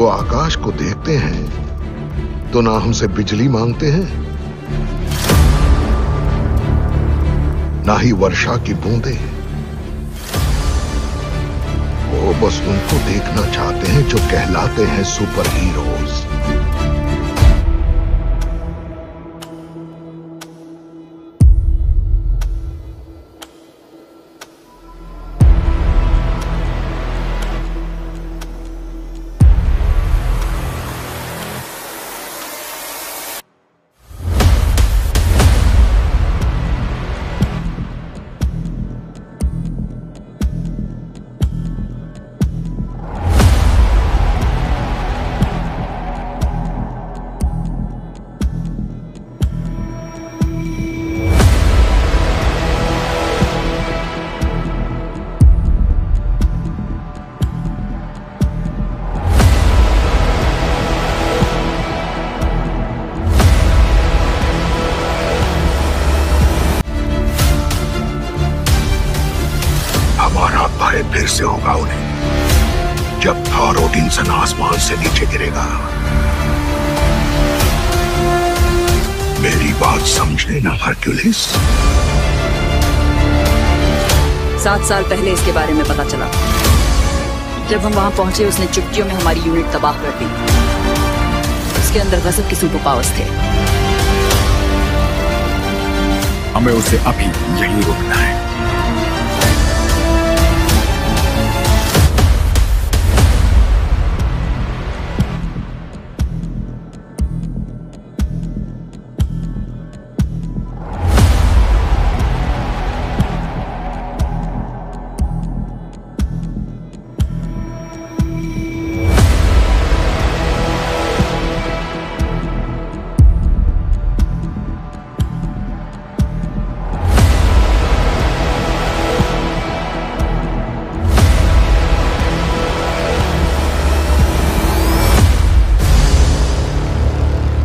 वो आकाश को देखते हैं तो ना हमसे बिजली मांगते हैं, ना ही वर्षा की बूंदे। वो बस उनको देखना चाहते हैं जो कहलाते हैं सुपर हीरोज हमारा फिर से होगा उन्हें। जब थॉर ओडिनसन आसमान से नीचे गिरेगा। मेरी बात समझ लेना हरक्यूलिस। सात साल पहले इसके बारे में पता चला। जब हम वहाँ पहुँचे उसने चुटकियों में हमारी यूनिट तबाह कर दी। उसके अंदर गजब के सुपर पावर्स थे। हमें उसे अभी यही रोकना है।